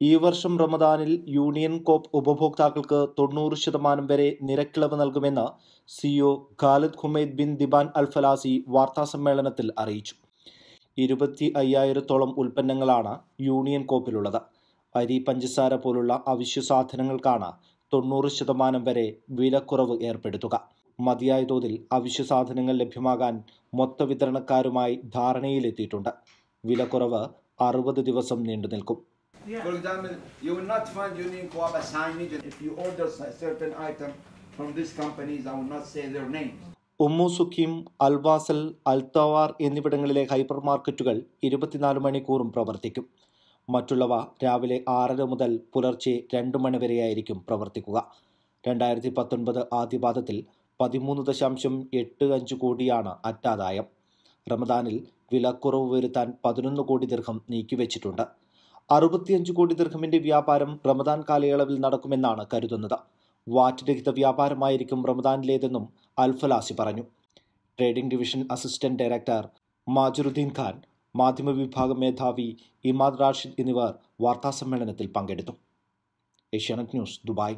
ഈ വർഷം റമദാനിൽ യൂണിയൻ കോപ്പ് ഉപഭോക്താക്കൾക്ക് തൊണ്ണൂറ് ശതമാനം വരെ നിരക്കിളവ് നൽകുമെന്ന് CO Khalid Humaid bin Diban Alfalasi വാർത്താസമ്മേളനത്തിൽ അറിയിച്ചു. ഇരുപത്തി അയ്യായിരത്തോളം ഉൽപ്പന്നങ്ങളാണ് യൂണിയൻ കോപ്പിലുള്ളത്. അരി പഞ്ചസാര പോലുള്ള അവശ്യ സാധനങ്ങൾക്കാണ് തൊണ്ണൂറ് ശതമാനം വരെ വിലക്കുറവ് ഏർപ്പെടുത്തുക. മതിയായ തോതിൽ അവശ്യ സാധനങ്ങൾ ലഭ്യമാകാൻ മൊത്ത വിതരണക്കാരുമായി ധാരണയിലെത്തിയിട്ടുണ്ട്. വിലക്കുറവ് അറുപത് ദിവസം നീണ്ടു നിൽക്കും For example, you will not find Union Coop a signage. If you order a certain item from these companies, I will not say their names. Umm Suqeim Alwasl Altawar എന്നിവിടങ്ങളിലെ ഹൈപ്പർ മാർക്കറ്റുകൾ ഇരുപത്തിനാല് മണിക്കൂറും പ്രവർത്തിക്കും. മറ്റുള്ളവ രാവിലെ ആറര മുതൽ പുലർച്ചെ രണ്ട് മണി വരെയായിരിക്കും പ്രവർത്തിക്കുക. രണ്ടായിരത്തി പത്തൊൻപത് ആദ്യപാദത്തിൽ പതിമൂന്ന് ദശാംശം എട്ട് അഞ്ച് കോടിയാണ് അറ്റാദായം. റമദാനിൽ വിലക്കുറവ് വരുത്താൻ പതിനൊന്ന് കോടി ദീർഘം നീക്കിവെച്ചിട്ടുണ്ട്. അറുപത്തിയഞ്ച് കോടി ദീർഘമിന്റെ വ്യാപാരം റമദാൻ കാലയളവിൽ നടക്കുമെന്നാണ് കരുതുന്നത്. വാറ്റ് രഹിത വ്യാപാരമായിരിക്കും റമദാനിലേതെന്നും അൽഫലാസി പറഞ്ഞു. Trading division assistant director Majuruddin Khan മാധ്യമ മാധ്യമവിഭാഗം മേധാവി ഇമാദ് റാഷിദ് എന്നിവർ വാർത്താസമ്മേളനത്തിൽ പങ്കെടുത്തു. Asianet news Dubai.